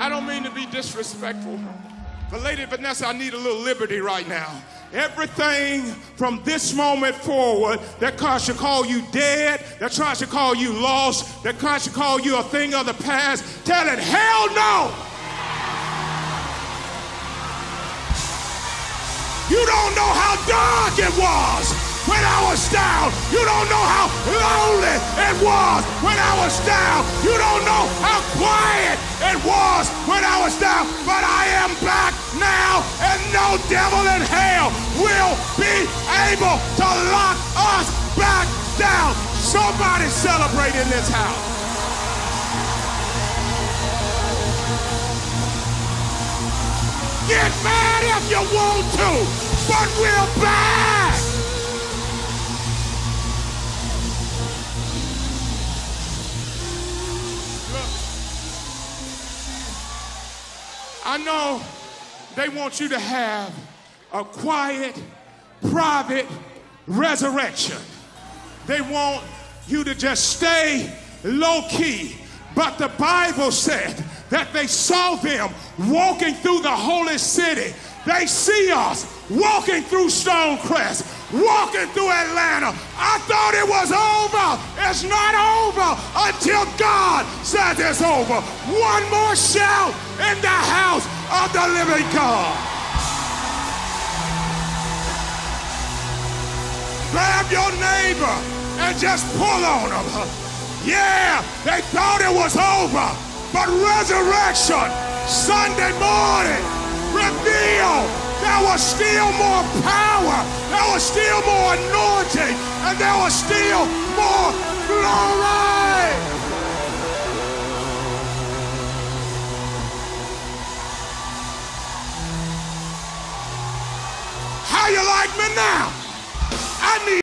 I don't mean to be disrespectful, but Lady Vanessa, I need a little liberty right now. Everything from this moment forward that tries to call you dead, that tries to call you lost, that tries to call you a thing of the past, tell it, hell no! You don't know how dark it was when I was down. You don't know how lonely it was when I was down. You don't know how quiet it was when I was down. But I am back now, and no devil in hell will be able to lock us back down. Somebody celebrate in this house. Get mad if you want to, but we're back. I know they want you to have a quiet, private resurrection. They want you to just stay low key. But the Bible said that they saw them walking through the holy city. They see us walking through Stonecrest walking through Atlanta. I thought was over. It's not over until God says it's over. One more shout in the house of the living God. Grab your neighbor and just pull on them. Yeah, they thought it was over, but resurrection Sunday morning there was still more power, there was still more anointing, and there was still more glory. How you like me now? I need